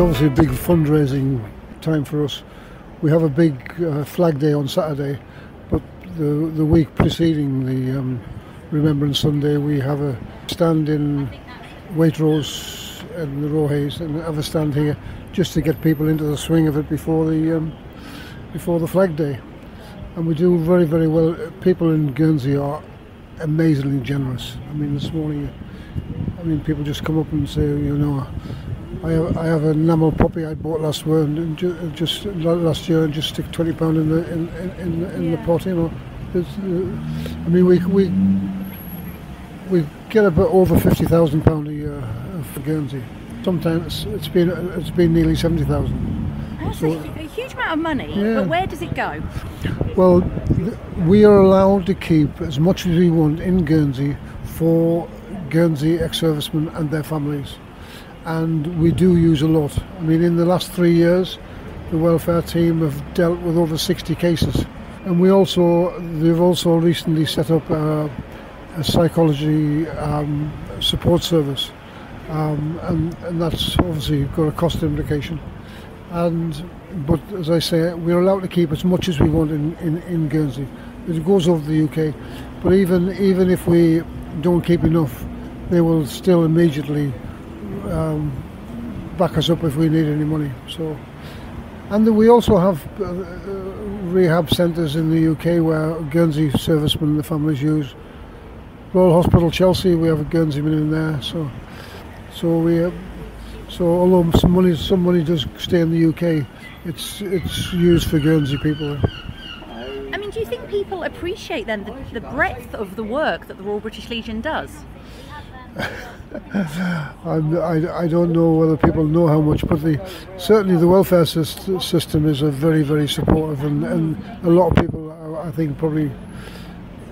obviously a big fundraising time for us. We have a big uh, flag day on Saturday, but the the week preceding the um, Remembrance Sunday, we have a stand in Waitrose and the Rohays and have a stand here just to get people into the swing of it before the um, before the flag day. And we do very very well. People in Guernsey are amazingly generous. I mean, this morning, I mean, people just come up and say, you know, I have, I have a enamel puppy I bought last year and just last year and just stick twenty pound in the in in, in Yeah. the pot. You know, it's, uh, I mean, we we we get about over fifty thousand pound a year uh, for Guernsey. Sometimes it's been it's been nearly seventy thousand. That's So- a, a huge amount of money, Yeah. but where does it go? Well, we are allowed to keep as much as we want in Guernsey for Guernsey ex-servicemen and their families, and we do use a lot. I mean, in the last three years, the welfare team have dealt with over 60 cases, and we also they've also recently set up a, a psychology um, support service, um, and and that's obviously got a cost implication and but as I say, we're allowed to keep as much as we want in, in, in Guernsey. It goes over the UK, but even even if we don't keep enough, they will still immediately um, back us up if we need any money. So, and we also have uh, uh, rehab centres in the UK where Guernsey servicemen and the families use. Royal Hospital Chelsea, we have a Guernseyman in there. So, so we. Uh, so although some money some money does stay in the UK, it's it's used for Guernsey people. I mean, do you think people appreciate then the, the breadth of the work that the Royal British Legion does? I, I don't know whether people know how much, but the certainly the welfare system is a very very supportive, and, and a lot of people I I think probably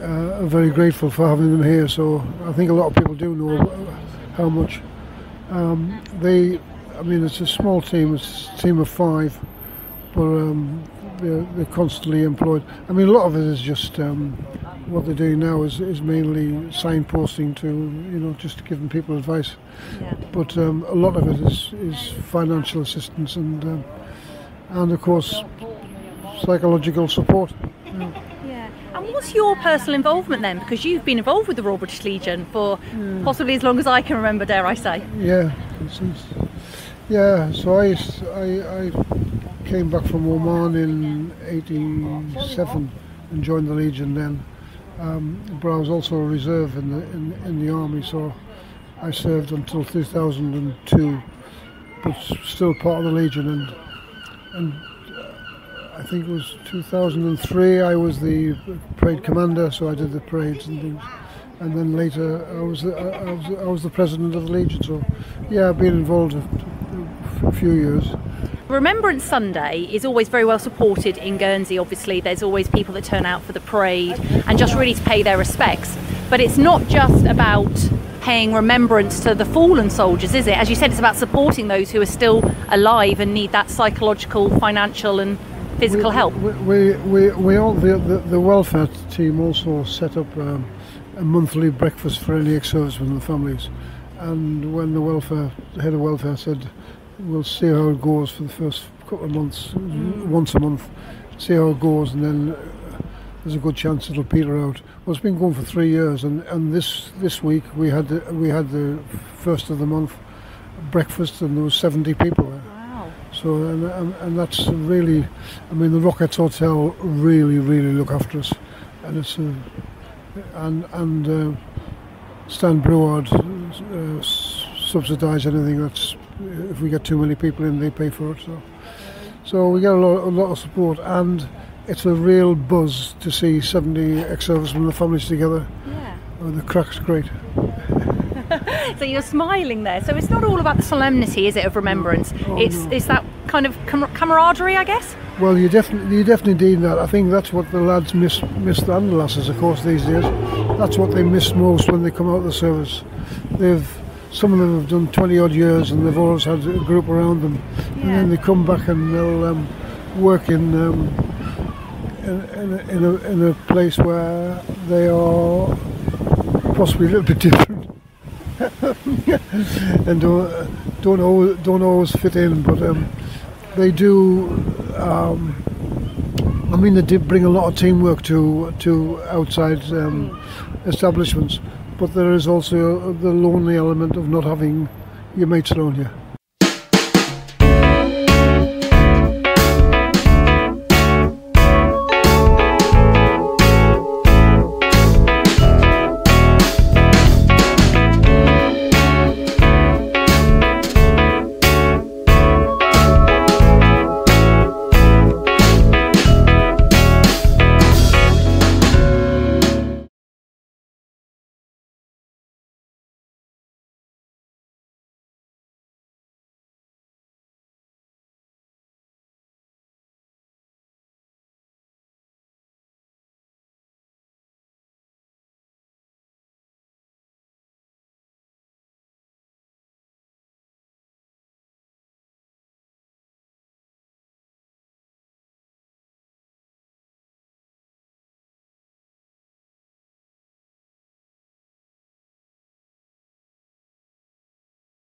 uh, are very grateful for having them here. So I think a lot of people do know how much. Um, they, I mean, it's a small team. It's a team of five, but um, they're, they're constantly employed. I mean, a lot of it is just um, what they're doing now is, is mainly signposting to, you know, just giving people advice. Yeah. But um, a lot of it is, is financial assistance and um, and of course psychological support. Yeah. And what's your personal involvement then? Because you've been involved with the Royal British Legion for possibly as long as I can remember, dare I say. Yeah, yeah. So I, I I came back from Oman in '87 and joined the Legion then. Um, but I was also a reserve in the in, in the army, so I served until 2002, but still part of the Legion. And and uh, I think it was 2003. I was the parade commander, so I did the parades and things. And then later, I was the, I, was I was the president of the Legion. So yeah, I've been involved a, a few years. Remembrance Sunday is always very well supported in Guernsey. Obviously, there's always people that turn out for the parade and just really to pay their respects. But it's not just about paying remembrance to the fallen soldiers, is it? As you said, it's about supporting those who are still alive and need that psychological, financial, and physical help. We we we, we all the, the the welfare team also set up um, a monthly breakfast for any ex-servicemen and families. And when the welfare the head of welfare said, "We'll see how it goes for the first couple of months, once a month, see how it goes, and then." Uh, there's a good chance it'll peter out. Well, it's been going for three years, and, and this this week we had the, we had the first of the month breakfast, and there was 70 people there. Wow. So and, and, and that's really, I mean, the Rocquettes Hotel really, really look after us, and it's a, and and uh, Stan Brouard uh, subsidise anything that's if we get too many people in, they pay for it. So so we get a lot, a lot of support, and it's a real buzz to see 70 ex-servicemen and families together. Yeah. Oh, the crack's great. So you're smiling there. So it's not all about the solemnity, is it, of remembrance? Oh, it's no. it's that kind of com- camaraderie, I guess. Well, you definitely you definitely need that. I think that's what the lads miss miss and the lasses, of course, these days. That's what they miss most when they come out of the service. They've some of them have done 20 odd years and they've always had a group around them, and then they come back and they'll um, work in. Um, in, in, a, in, a, in a place where they are possibly a little bit different. and don't don't always, don't always fit in, but um, they do. Um, I mean, they did bring a lot of teamwork to to outside um, establishments, but there is also the lonely element of not having your mates around you.